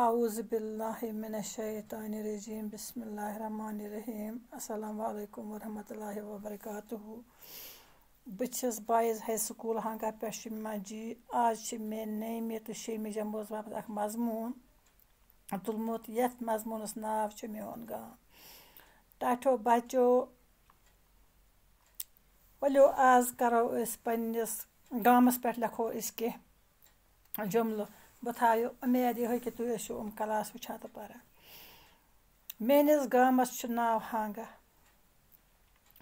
اعوذ باللہ من الشیطان الرجیم، بسم اللہ الرحمن الرحیم، السلام علیکم ورحمۃ اللہ وبرکاتہ۔ بہٕ چھَس بایِز ہاے سکوٗل ہنٛگا ہاں پٮ۪ٹھ شمیٖما جی آز چھِ مےٚ نٔیمہِ تہٕ شیٚیِمہِ جمٲژ باپتھ اَکھ مضموٗن تُلمُت یَتھ مضموٗنَس ناو چھُ میون گام ٹاٹھو بَچو ؤلِو آز کَرو أسۍ پنٛنِس گامَس پٮ۪ٹھ لیکھو أسۍ کینٛہہ جملہٕ بہٕ تھایو اُمید یِہوٚے کہِ تُہۍ ٲسِو یِم کلاس وٕچھان تہٕ پَران میٛٲنِس گامَس چھُ ناو ہانٛگا۔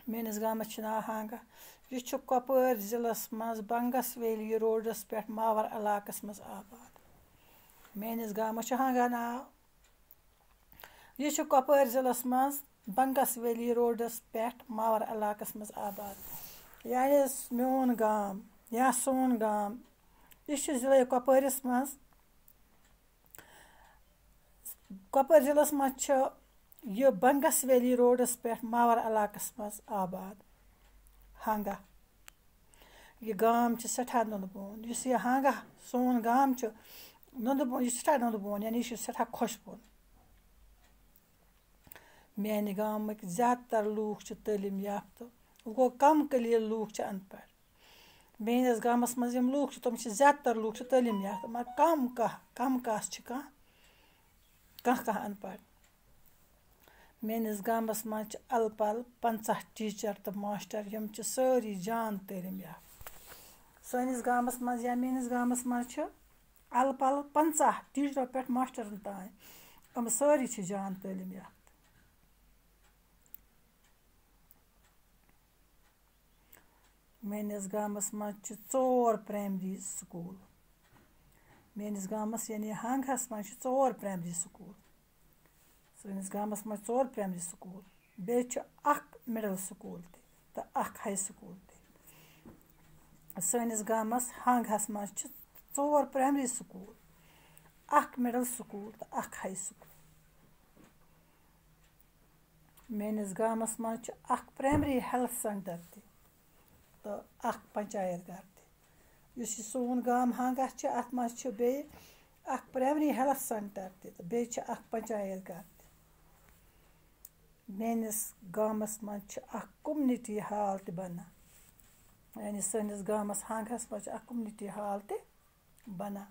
میٛٲنِس گامَس چھُ ناو ہانٛگا۔ یہِ چھُ کۄپوٲرۍ ضِلعس منٛز بنٛگَس ویلی روڈَس پٮ۪ٹھ ماوَر علاقَس منٛز آباد۔ میٛٲنِس گامَس چھُ ہانٛگا ناو۔ یہِ چھُ کۄپوٲرۍ ضِلعس منٛز بنٛگَس ویلی روڈَس پٮ۪ٹھ ماوَر علاقَس منٛز آباد۔ یعنی میون گام، یا سون گام۔ یہِ چھُ ضِلعے کۄپوٲرِس منٛز کۄپوٲرۍ ضِلعس منٛز چھُ یہِ بنٛگَس ویلی روڈَس پٮ۪ٹھ ماوَر علاقَس منٛز آباد ہنٛگا یہِ گام چھِ سٮ۪ٹھاہ نُنٛدٕ بون یُس یہِ ہنٛگا سون گام چھُ نُنٛدٕ بون یہِ چھُ سٮ۪ٹھاہ نُنٛدٕ بون یعنی یہِ چھُ سٮ۪ٹھاہ خۄش بوٚن میٛانہِ گامٕکۍ زیادٕ تَر لوٗکھ چھِ تعلیٖم یافتہٕ وۄنۍ گوٚو کَم قلیٖل لوٗکھ چھِ اَن پَڑھ میٛٲنِس گامَس منٛز یِم لوٗکھ چھِ تِم چھِ زیادٕ تَر لوٗکھ چھِ تعلیٖم یافتہٕ مگر کَم کانٛہہ کَم کاسہٕ چھِ کانٛہہ کانٛہہ کانٛہہ اَن پَڑھ۔ میٛٲنِس گامَس منٛز چھِ اَلہٕ پَلہٕ پنٛژاہ ٹیٖچَر تہٕ ماسٹَر یِم چھِ سٲری جان تعلیٖم یافتہٕ سٲنِس گامَس منٛز یا میٛٲنِس گامَس منٛز چھِ اَلہٕ پَلہٕ پنٛژاہ ٹیٖچرو پٮ۪ٹھ ماسٹَرَن تام یِم سٲری چھِ جان تعلیٖم یافتہٕ میٛٲنِس گامَس منٛز چھِ ژور پرٛایمری سکوٗل۔ میٛٲنِس گامَس یعنی ہنٛگہَس منٛز چھِ ژور پرٛایمری سکوٗل سٲنِس گامَس منٛز ژور پرٛایمری سکوٗل بیٚیہِ چھُ اَکھ مِڈَل سکوٗل تہِ تہٕ اَکھ ہاے سکوٗل تہِ سٲنِس گامَس ہنٛگہَس منٛز چھِ ژور پرٛایمری سکوٗل اَکھ مِڈَل سکوٗل تہٕ اَکھ ہاے سکوٗل میٛٲنِس گامَس منٛز چھُ اَکھ پرٛایمری ہٮ۪لٕتھ سٮ۪نٹَر تہِ تہٕ اَکھ پنچایت گَر تہِ یُس یہِ سون گام ہانٛگا چھِ، اَتھ منٛز چھِ بیٚیہِ اَکھ پرٛایمری ہٮ۪لٕتھ سٮ۪نٹَر تہِ تہٕ بیٚیہِ چھِ اَکھ پنچایت گَر تہِ۔ میٛٲنِس گامَس منٛز چھِ اَکھ کوٚمنِٹی ہال تہِ بَنان۔ یعنی سٲنِس گامَس ہانٛگَس منٛز چھِ اَکھ کوٚمنِٹی ہال تہِ بَنان۔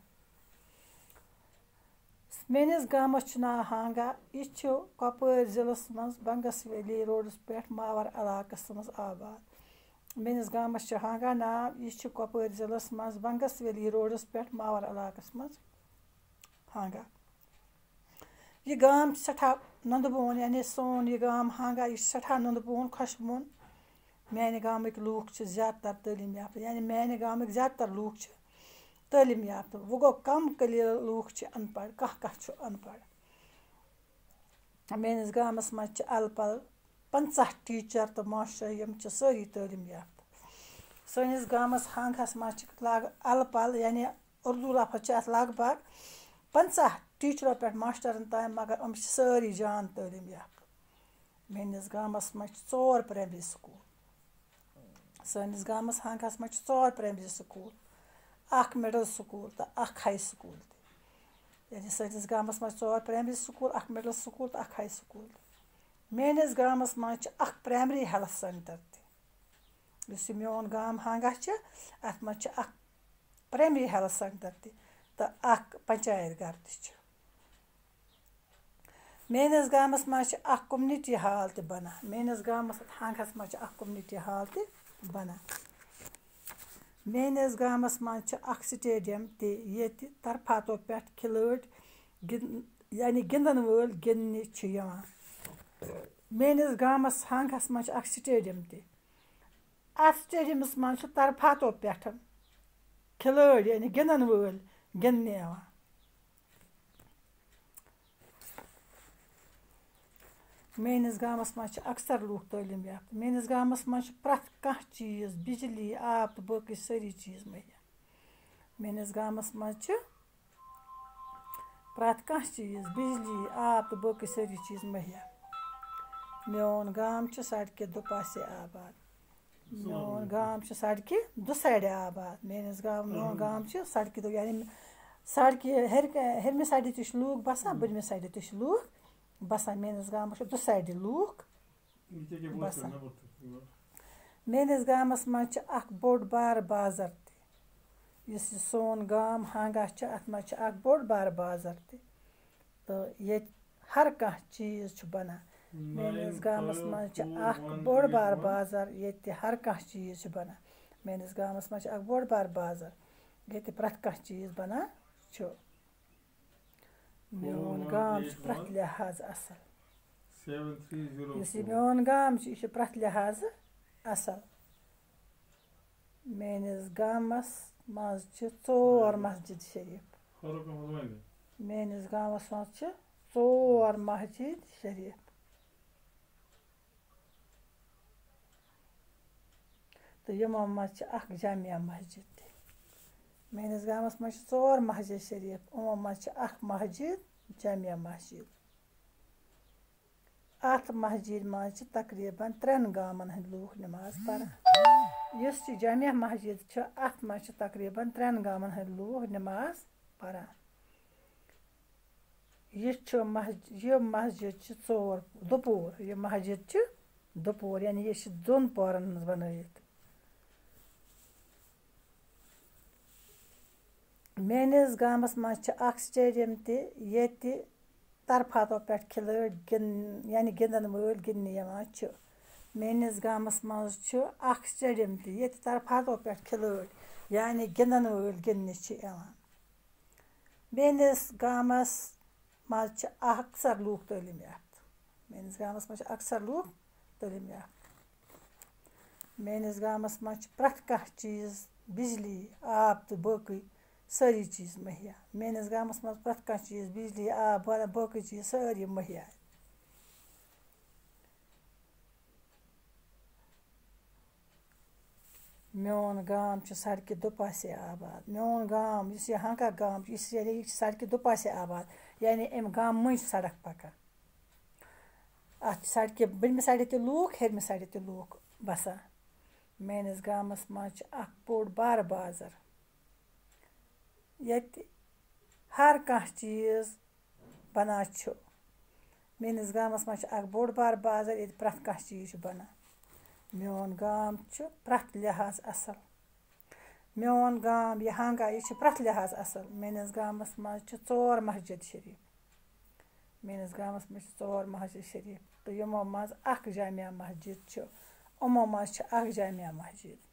میٛٲنِس گامَس چھُ ناو ہانٛگا۔ یہِ چھُ کۄپوٲرۍ ضِلعس منٛز بنٛگَس ویلی روڈَس پٮ۪ٹھ ماوَر علاقَس منٛز آباد۔ میٛٲنِس گامَس چھِ ہانٛگا ناو یہِ چھُ کۄپوٲرۍ ضِلعس منٛز بنٛگَس ویلی روڈَس پٮ۪ٹھ ماوَر علاقَس منٛز ہانٛگا یہِ گام چھِ سٮ۪ٹھاہ نُنٛدٕ بون یعنی سون یہِ گام ہانٛگا یہِ چھِ سٮ۪ٹھاہ نُنٛدٕ بون خۄشبوُن میٛانہِ گامٕکۍ لوٗکھ چھِ زیادٕ تَر تعلیٖم یافتہٕ یعنی میٛانہِ گامٕکۍ زیادٕ تَر لوٗکھ چھِ تعلیٖم یافتہٕ وۄنۍ گوٚو کَم قلیٖل لوٗکھ چھِ اَن پَڑھ کانٛہہ کانٛہہ چھُ اَن پَڑھ میٛٲنِس گامَس منٛز چھِ اَلہٕ پَلہٕ پنٛژاہ ٹیٖچَر تہٕ ماسٹَر یِم چھِ سٲری تعلیٖم یافتہٕ سٲنِس گامَس ہنٛگہَس منٛز چھِ لاگ اَلہٕ پَلہٕ یعنی اُردو لفظ چھِ اَتھ لگ بگ پنٛژاہ ٹیٖچرو پٮ۪ٹھ ماسٹَرَن تام، مگر یِم چھِ سٲری جان تعلیٖم یافتہٕ میٛٲنِس گامَس منٛز چھِ ژور پرٛایمری سکوٗل۔ سٲنِس گامَس ہنٛگہَس منٛز چھِ ژور پرٛایمری سکوٗل، اَکھ مِڈٕل سکوٗل تہٕ اَکھ ہاے سکوٗل تہِ۔ یعنی سٲنِس گامَس منٛز ژور پرٛایمری سکوٗل، اَکھ مِڈٕل سکوٗل تہٕ اَکھ ہاے سکوٗل۔ تہِ میٛٲنِس گامَس منٛز چھِ اَکھ پرٛایمری ہٮ۪لٕتھ سٮ۪نٹَر تہِ۔ یُس یہِ میون گام ہانٛگا چھِ، اَتھ منٛز چھِ اَکھ پرٛایمری ہٮ۪لٕتھ سٮ۪نٹَر تہِ تہٕ اَکھ پنچایت گَر تہِ چھِ۔ میٛٲنِس گامَس منٛز چھِ اَکھ کوٚمنِٹی ہال تہِ بَنان۔ میٛٲنِس گامَس ہانٛگَس منٛز چھِ اَکھ کوٚمنِٹی ہال تہِ بَنان۔ میٛٲنِس گامَس منٛز چھِ اَکھ سٹیڈیَم تہِ ییٚتہِ طرفاتو پٮ۪ٹھ کھِلٲڑۍ گِنٛد یعنی گِنٛدَن وٲلۍ گِنٛدنہِ چھِ یِوان۔ میٛٲنِس گامَس ہنٛگَس منٛز چھِ اَکھ سٹیڈیَم تہِ اَتھ سٹیڈیَمَس منٛز چھِ طرفاتو پٮ۪ٹھ کھِلٲڑۍ یعنی گِنٛدَن وٲلۍ گِنٛدنہِ یِوان میٛٲنِس گامَس منٛز چھِ اَکثر لوٗکھ تعلیٖم یافتہٕ میٛٲنِس گامَس منٛز چھِ پرٛٮ۪تھ کانٛہہ چیٖز بِجلی آب تہٕ باقٕے سٲری چیٖز مہیا میٛٲنِس گامَس منٛز چھِ پرٛٮ۪تھ میون گام چھُ سڑکہِ دُپاسے آباد۔ میون گام چھُ سڑکہِ دُ سایڈِ آباد۔ میٛٲنِس گام میون گام چھِ سڑکہِ دُ یعنی سڑکہِ ہیٚرِ ہیٚرمہِ سایڈٕ تہِ چھِ لوٗکھ بَسان بٔرمہِ سایڈٕ تہِ چھِ لوٗکھ بَسان۔ میٛٲنِس گامَس چھِ دُ سایڈٕ لوٗکھ بَسان۔ میٛٲنِس گامَس منٛز چھِ اَکھ بوٚڑ بارٕ بازَر تہِ۔ یُس یہِ سون گام ہنٛگا چھِ اَتھ منٛز چھِ اَکھ بوٚڑ بارٕ بازَر تہِ۔ تہٕ ییٚتہِ ہر کانٛہہ چیٖز چھُ بَنان۔ میٛٲنِس گامَس منٛز چھِ اَکھ بوٚڑ بارٕ بازَر ییٚتہِ ہر کانٛہہ چیٖز چھُ بَنان میٛٲنِس گامَس منٛز چھِ اَکھ بوٚڑ بارٕ بازَر ییٚتہِ پرٛٮ۪تھ کانٛہہ چیٖز بَنان چھُ میون گام چھُ پرٛٮ۪تھ لِحاظ اَصٕل یُس یہِ میون گام چھُ یہِ چھُ پرٛٮ۪تھ لِحاظہٕ اَصٕل میٛٲنِس گامَس منٛز چھِ ژور مَسجِد شریٖف میٛٲنِس گامَس منٛز چھِ ژور مَسجِد شریٖف تہٕ یِمو منٛز چھِ اَکھ جامع مَسجِد تہِ میٛٲنِس گامَس منٛز چھِ ژور مَسجِد شریٖف یِمو منٛز چھِ اَکھ مَسجِد جامع مَسجِد اَتھ مَسجِد منٛز چھِ تقریٖباً ترٛٮ۪ن گامَن ہٕنٛدۍ لوٗکھ نٮ۪ماز پَران یُس یہِ جامع مَسجِد چھِ اَتھ منٛز چھِ تقریٖباً ترٛٮ۪ن گامَن ہٕنٛدۍ لوٗکھ نٮ۪ماز پَران یہِ چھُ مسجِد یہِ مَسجِد چھِ ژور دُپوٗر یہِ مَسجِد چھِ دُپوٗر یعنی یہِ چھِ دۄن پورَن منٛز بَنٲیِتھ میٛٲنِس گامَس منٛز چھِ اَکھ سٹیڈیَم تہِ ییٚتہِ طرفاتو پٮ۪ٹھ کھِلٲڑۍ گِنٛد یعنی گِنٛدَن وٲلۍ گِنٛدنہِ یِوان چھِ میٛٲنِس گامَس منٛز چھُ اَکھ سٹیڈیَم تہِ ییٚتہِ طرفاتو پٮ۪ٹھ کھِلٲڑۍ یعنی گِنٛدَن وٲلۍ گِنٛدنہِ چھِ یِوان میٛٲنِس گامَس منٛز چھِ اَکثر لوٗکھ تعلیٖم یافتہٕ میٛٲنِس گامَس منٛز چھِ اَکثر لوٗکھ تعلیٖم یافتہٕ میٛٲنِس گامَس منٛز چھِ پرٛٮ۪تھ کانٛہہ چیٖز بِجلی آب تہٕ باقٕے سٲری چیٖز مہیا میٛٲنِس گامَس منٛز پرٛٮ۪تھ کانٛہہ چیٖز بِجلی آب باقٕے چیٖز سٲری مہیا میون گام چھُ سڑکہِ دُپاسے آباد میون گام یُس یہِ ہنٛکا گام چھُ یُس یعنی یہِ چھِ سڑکہِ دُپاسے آباد یعنی اَمہِ گامہٕ مٔنٛزۍ چھِ سڑک پَکان اَتھ چھِ سڑکہِ بٔنمہِ سایڈٕ تہِ لوٗکھ ہیٚرمہِ سایڈٕ تہِ لوٗکھ بَسان میٛٲنِس گامَس منٛز چھِ اَکھ بوٚڑ بارٕ بازَر ییٚتہِ ہر کانٛہہ چیٖز بَنان چھُ۔ میٛٲنِس گامَس منٛز چھِ اَکھ بوٚڑ بارٕ بازَر ییٚتہِ پرٛٮ۪تھ کانٛہہ چیٖز چھُ بَنان۔ میون گام چھُ پرٛٮ۪تھ لِحاظ اَصٕل۔ میون گام یہِ ہنٛگا یہِ چھِ پرٛٮ۪تھ لِحاظ اَصٕل۔ میٛٲنِس گامَس منٛز چھِ ژور مَسجِد شریٖف۔ میٛٲنِس گامَس منٛز چھِ ژور مَسجِد شریٖف۔ تہٕ یِمو منٛز اَکھ جامع مَسجِد چھُ۔ یِمو منٛز چھِ اَکھ جامع مَسجِد۔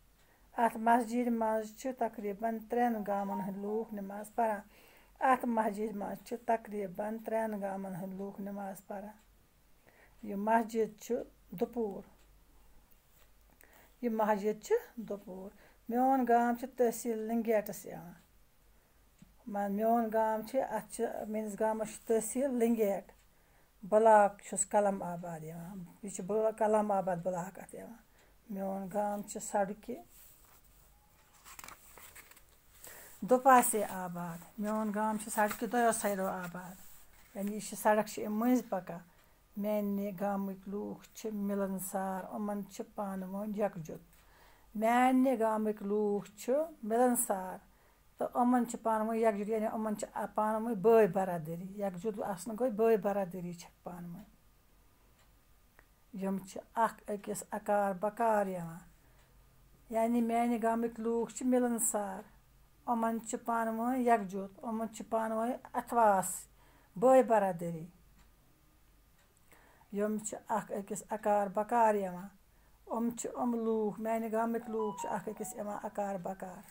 اَتھ مَسجِد منٛز چھِ تقریٖباً ترٛٮ۪ن گامَن ہٕنٛدۍ لوٗکھ نٮ۪ماز پَران اَتھ مَسجِد منٛز چھِ تقریٖباً ترٛٮ۪ن گامَن ہٕنٛدۍ لوٗکھ نٮ۪ماز پَران یہِ مَسجِد چھُ دُپوٗر یہِ مَسجِد چھِ دُپوٗر میون گام چھِ تحصیٖل لِنٛگیٹَس یِوان۔ مان میون گام چھِ اَتھ چھِ میٛٲنِس گامَس چھُ تحصیٖل لِنٛگیٹ بٕلاک چھُس کَلَم آباد یِوان۔ یہِ چھُ کَلَم آباد بٕلاک اَتھ یِوان۔ میون گام چھِ سڑکہِ۔ دُپاسے آباد میون گام چھِ سڑکہِ دۄیو سایڈو آباد یعنی یہِ چھِ سڑک چھِ اَمہِ مٔنٛزۍ پَکان میٛانہِ گامٕکۍ لوٗکھ چھِ مِلَنسار یِمَن چھِ پانہٕ ؤنۍ یَکجُت میٛانہِ گامٕکۍ لوٗکھ چھِ مِلَنسار تہٕ یِمَن چھِ پانہٕ ؤنۍ یَکجُت یعنی یِمَن چھِ پانہٕ ؤنۍ بٲے بَرادٔری یَکجُت آسنہٕ گوٚو بٲے بَرادٔری چھَکھ پانہٕ ؤنۍ یِم چھِ اَکھ أکِس اَکار بَکار یِوان یعنی میٛانہِ گامٕکۍ لوٗکھ چھِ مِلَنسار یِمَن چھِ پانہٕ ؤنۍ یَکجُت یِمَن چھِ پانہٕ ؤنۍ اَتھواس بٲے بَرادٔری یِم چھِ اَکھ أکِس اَکار بَکار یِوان یِم چھِ یِم لوٗکھ میٛانہِ گامٕکۍ لوٗکھ چھِ اَکھ أکِس یِوان اَکار بَکار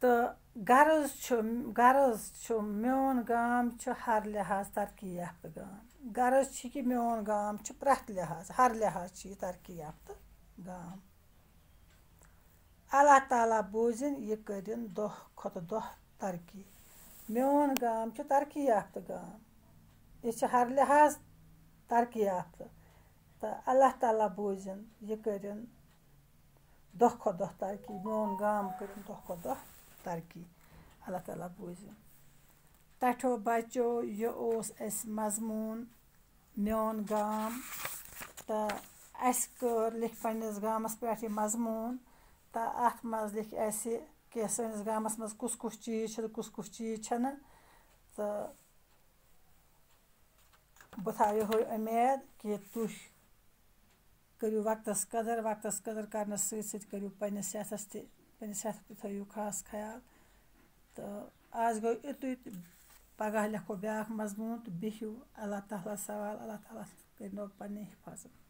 تہٕ غرض چھُ غرض چھُ میون گام چھُ ہر لِحاظ ترقی یافتہٕ گام غرض چھِ کہِ میون گام چھُ پرٛٮ۪تھ لِحاظ ہر لِحاظ چھِ یہِ ترقی یافتہٕ گام اللہ تعالیٰ بوٗزِنۍ یہِ کٔرِنۍ دۄہ کھۄتہٕ دۄہ ترقی میون گام چھُ ترقی یافتہٕ گام یہِ چھِ ہر لِحاظ ترقی یافتہٕ تہٕ اللہ تعالیٰ بوٗزِنۍ یہِ کٔرِنۍ دۄہ کھۄتہٕ دۄہ ترقی میون گام کٔرِنۍ دۄہ کھۄتہٕ دۄہ ترقی۔ اللہ تعالیٰ بوٗزِنۍ ٹَٹھیو بَچو، یہِ اوس اَسہِ مضموٗن، میون گام تہٕ اَسہِ کٔر لیٚکھۍ پنٛنِس گامَس پٮ۪ٹھ یہِ مضموٗن تہٕ اَتھ منٛز لیٚکھۍ اَسہِ کہِ سٲنِس گامَس منٛز کُس کُس چیٖز چھِ تہٕ کُس کُس چیٖز چھَنہٕ تہٕ بہٕ تھاو یِہوٚے اُمید کہِ تُہۍ کٔرِو وقتَس قدر وقتَس قدر کَرنَس سۭتۍ سۭتۍ کٔرِو پنٛنِس صحتَس تہِ پنٛنِس صحتُک تہِ تھٲیِو خاص خیال تہٕ آز گوٚو یُتُے تہٕ پَگاہ لیکھو بیٛاکھ مضموٗن تہٕ بِہِو اللہ تعالیٰ سوال اللہ تعالیٰ کٔرۍنو پنٛنہِ حِفاظت۔